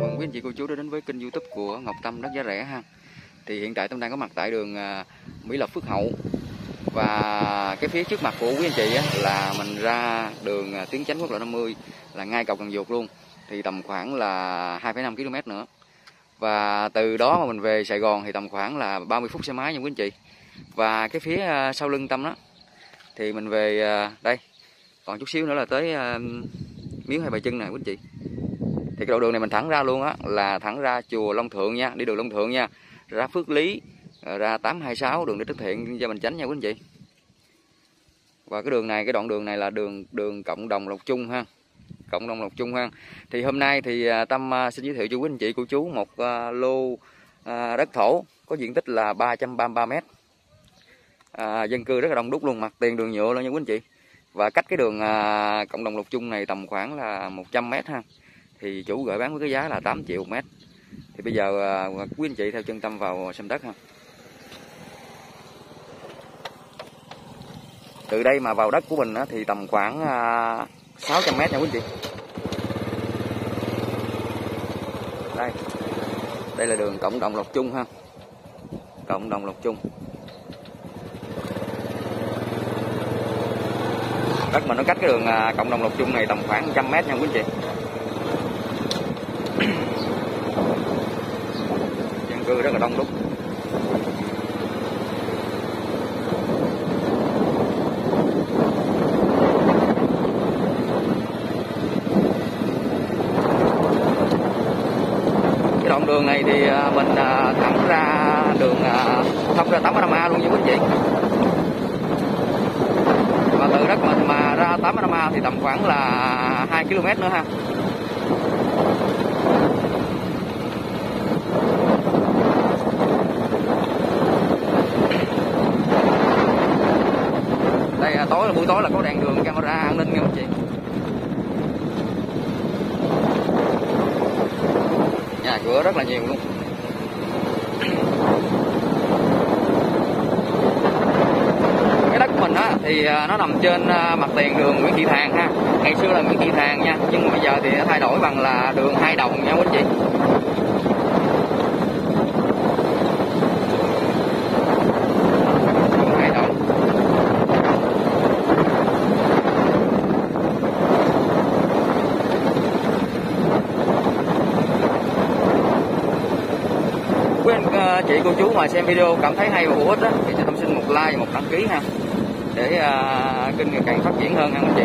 mừng quý anh chị cô chú đã đến với kênh youtube của Ngọc Tâm đất giá rẻ ha. Thì hiện tại Tâm đang có mặt tại đường à, Mỹ Lộc Phước Hậu. Và cái phía trước mặt của quý anh chị á, là mình ra đường à, Tiến Chánh Quốc lộ 50 là ngay cầu Cần Duột luôn. Thì tầm khoảng là 2,5 km nữa. Và từ đó mà mình về Sài Gòn thì tầm khoảng là 30 phút xe máy nha quý anh chị. Và cái phía à, sau lưng Tâm đó thì mình về đây. Còn chút xíu nữa là tới miếu hai bài chân này quý anh chị thì cái đoạn đường này mình thẳng ra luôn á là thẳng ra chùa Long Thượng nha đi đường Long Thượng nha ra Phước Lý ờ, ra 826 đường để Đức Thiện cho mình tránh nha quý anh chị. Và cái đường này cái đoạn đường này là đường đường cộng đồng Lộc Trung ha cộng đồng Lộc Trung ha. Thì hôm nay thì à, Tâm à, xin giới thiệu cho quý anh chị cô chú một à, lô đất thổ có diện tích là 333 m à, dân cư rất là đông đúc luôn mặt tiền đường nhựa luôn nha quý anh chị. Và cách cái đường à, cộng đồng lục chung này tầm khoảng là 100 m ha thì chủ gửi bán với cái giá là 8 triệu một mét. Thì bây giờ à, quý anh chị theo chân tâm vào xem đất ha. Từ đây mà vào đất của mình thì tầm khoảng à, 600 mét nha quý anh chị. Đây. Đây là đường cộng đồng lộc chung ha. Cộng đồng lộc chung. Đất mình nó cách cái đường à, cộng đồng lộc chung này tầm khoảng 100 mét nha quý anh chị. Cư rất là đông đúc. Cái đoạn đường này thì à, mình à, thẳng ra đường à, thông ra 85A luôn nha quý anh chị. Và từ đất mình mà ra 85A thì tầm khoảng là 2 km nữa ha. Là tối là buổi tối là có đèn đường, camera an ninh nha anh chị. Nhà cửa rất là nhiều luôn. Cái đất của mình á, thì à, nó nằm trên à, mặt tiền đường Nguyễn Thị Thàng ha. Ngày xưa là Nguyễn Thị Thàng nha, nhưng mà bây giờ thì thay đổi bằng là đường hai đồng nha quý anh chị quý anh à, chị cô chú mà xem video cảm thấy hay và hữu ích đó, thì cho tâm xin một like và một đăng ký ha để uh, kênh ngày càng phát triển hơn anh chị.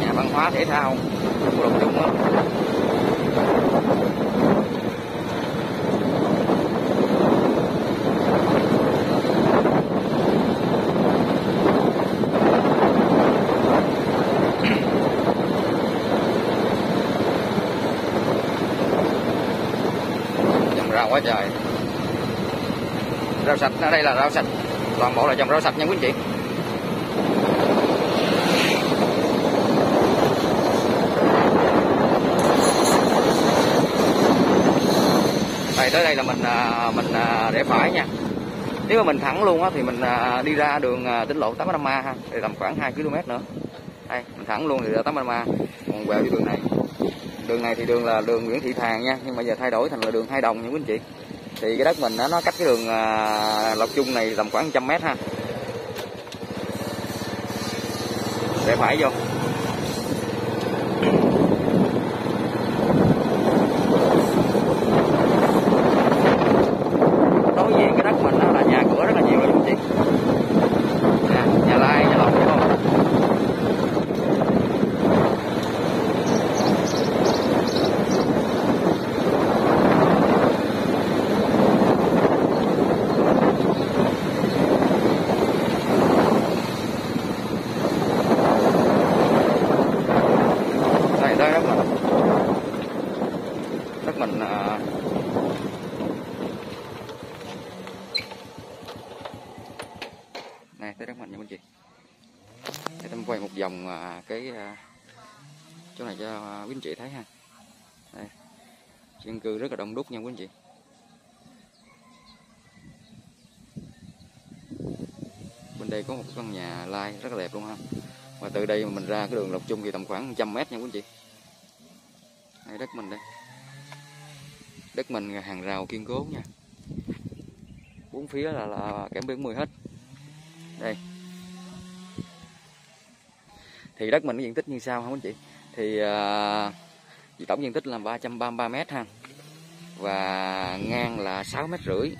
Nhà văn hóa thể thao của đồng trung đó. rau quá trời. Rau sạch, ở đây là rau sạch. Toàn bộ là dòng rau sạch nha quý anh chị. Đây, tới đây là mình à, mình à, để phải nha. Nếu mà mình thẳng luôn á thì mình à, đi ra đường tỉnh lộ 85A ha. Thì tầm khoảng 2 km nữa. Đây, mình thẳng luôn thì ra 85A còn quẹo cái đường này đường này thì đường là đường Nguyễn Thị Thàng nha nhưng mà giờ thay đổi thành là đường hai đồng nha quý anh chị. Thì cái đất mình nó cách cái đường à, Lộc Chung này tầm khoảng trăm mét ha. Để phải vô đối diện cái đất mình đó là nhà cửa rất là nhiều rồi quý anh chị nhà, nhà lai nhà lộc đúng không đây đây đất mình đất mình à... này tới đất mình nha anh chị để tâm quay một vòng à, cái à, chỗ này cho à, quý anh chị thấy ha. Đây. Dân cư rất là đông đúc nha quý anh chị. Bên đây có một căn nhà lai rất là đẹp luôn ha. Và từ đây mà mình ra cái đường Lộc Trung thì tầm khoảng 100 mét nha quý anh chị. Đây đất mình đây. Đất mình hàng rào kiên cố nha. Bốn phía là, là kẽm biển 10 hết. Đây thì đất mình diện tích như sau không anh chị? Thì uh, tổng diện tích là 333 mét ha. Và ngang là 6 mét rưỡi.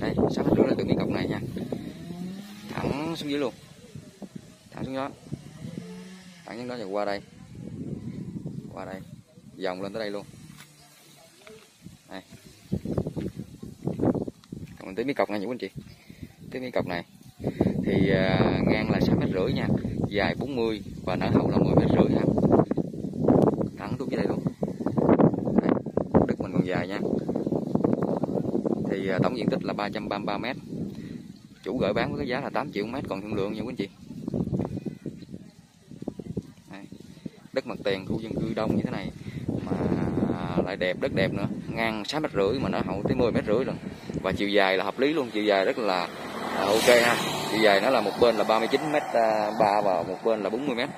Đây 6 mét rưỡi là từ miếng cọc này nha. Thẳng xuống dưới luôn. Thẳng xuống đó. Thẳng xuống đó rồi qua đây. Qua đây. Vòng lên tới đây luôn. Đây. Còn mình tới miếng cọc này nhỉ anh chị. Tới miếng cọc này. Thì uh, ngang là 6 mét rưỡi nha dài 40 và nở hậu là 10 mét rưỡi ha. Thẳng xuống dưới đây luôn. Đấy, đất mình còn dài nha. Thì à, tổng diện tích là 333 mét. Chủ gửi bán với cái giá là 8 triệu mét còn thương lượng nha quý anh chị. Đấy, đất mặt tiền khu dân cư đông như thế này mà lại đẹp đất đẹp nữa. Ngang 6 mét rưỡi mà nở hậu tới 10 mét rưỡi rồi và chiều dài là hợp lý luôn chiều dài rất là Ờ, ok ha. Chiều dài nó là một bên là 39 m 3 và một bên là 40 m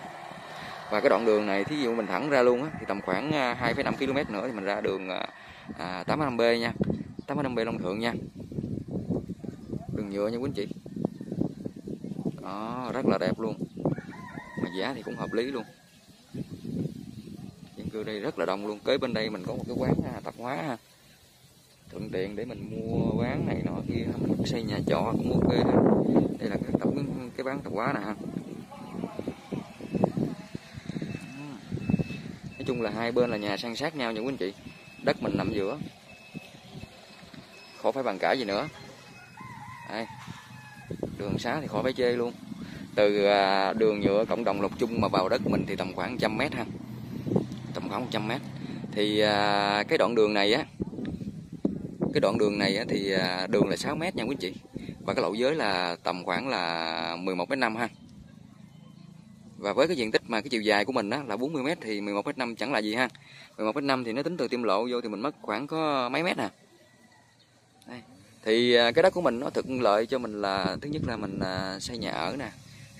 và cái đoạn đường này thí dụ mình thẳng ra luôn á thì tầm khoảng à, 2,5 km nữa thì mình ra đường à, à 85B nha. 85B Long Thượng nha. Đường nhựa nha quý anh chị. Đó rất là đẹp luôn. Mà giá thì cũng hợp lý luôn. Dân cư đây rất là đông luôn. Kế bên đây mình có một cái quán à, tạp hóa ha thuận tiện để mình mua bán này nọ kia, mình xây nhà trọ cũng ok. Đây là cái tổng cái bán tạp hóa nè. Ha nói chung là hai bên là nhà san sát nhau nha quý anh chị. Đất mình nằm giữa. Khỏi phải bàn cãi gì nữa. Đây. Đường xá thì khỏi phải chê luôn. Từ à, đường nhựa cộng đồng lộc chung mà vào đất mình thì tầm khoảng trăm mét ha. Tầm khoảng 100 mét. Thì à, cái đoạn đường này á cái đoạn đường này thì à, đường là 6 mét nha quý anh chị. Và cái lộ giới là tầm khoảng là 11 mét 5 ha. Và với cái diện tích mà cái chiều dài của mình đó là 40 mét thì 11 mét 5 chẳng là gì ha. 11 mét 5 thì nó tính từ tiêm lộ vô thì mình mất khoảng có mấy mét à. Đây. thì à, cái đất của mình nó thuận lợi cho mình là thứ nhất là mình à, xây nhà ở nè.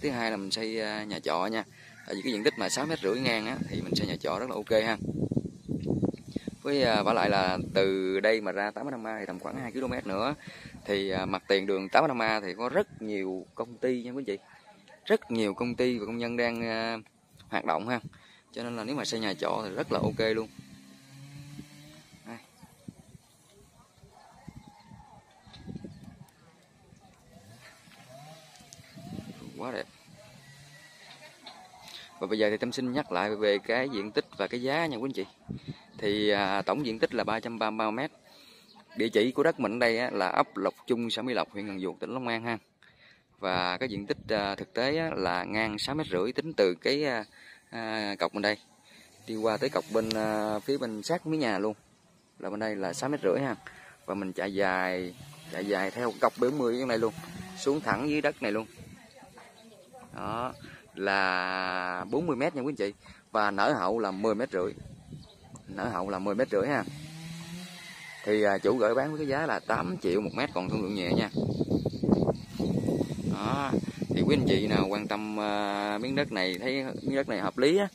Thứ hai là mình xây nhà trọ nha. Tại vì cái diện tích mà 6 mét rưỡi ngang á, thì mình xây nhà trọ rất là ok ha với à, vả lại là từ đây mà ra 85A thì tầm khoảng 2 km nữa. Thì à, mặt tiền đường 85A thì có rất nhiều công ty nha quý chị rất nhiều công ty và công nhân đang à, hoạt động ha. Cho nên là nếu mà xây nhà trọ thì rất là ok luôn. Đây. quá đẹp và bây giờ thì tâm xin nhắc lại về cái diện tích và cái giá nha quý anh chị. Thì à, tổng diện tích là 333 m địa chỉ của đất mình đây á, là ấp Lộc Trung xã Mỹ Lộc huyện Cần Duộc tỉnh Long An ha. Và cái diện tích à, thực tế á, là ngang 6 mét rưỡi tính từ cái à, à, cọc bên đây. Đi qua tới cọc bên à, phía bên sát mí nhà luôn. Là bên đây là 6 mét rưỡi ha. Và mình chạy dài chạy dài theo cọc 40 cái này luôn xuống thẳng dưới đất này luôn. Đó là 40 mét nha quý anh chị. Và nở hậu là 10 mét rưỡi. Nở hậu là 10 mét rưỡi ha. Thì à, chủ gửi bán với cái giá là 8 triệu một mét còn thương lượng nhẹ nha. Đó. Thì quý anh chị nào quan tâm uh, miếng đất này thấy miếng đất này hợp lý á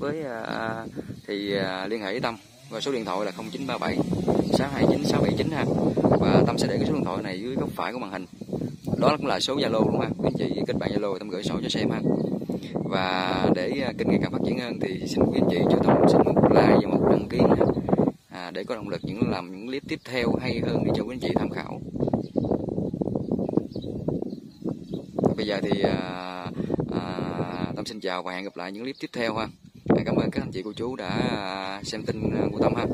với uh, thì uh, liên hệ với tâm. Và số điện thoại là 0937 629 679 ha. Và tâm sẽ để cái số điện thoại này dưới góc phải của màn hình. Đó cũng là số zalo luôn ha. Quý anh chị kết bạn zalo tâm gửi sổ cho xem ha và để à, kênh ngày càng phát triển hơn thì xin quý anh chị cho tôi xin một like và một đăng ký à, để có động lực những làm những clip tiếp theo hay hơn để cho quý anh chị tham khảo. Bây giờ thì à, à, tâm xin chào và hẹn gặp lại những clip tiếp theo ha. Cảm ơn các anh chị cô chú đã à, xem tin à, của tâm ha.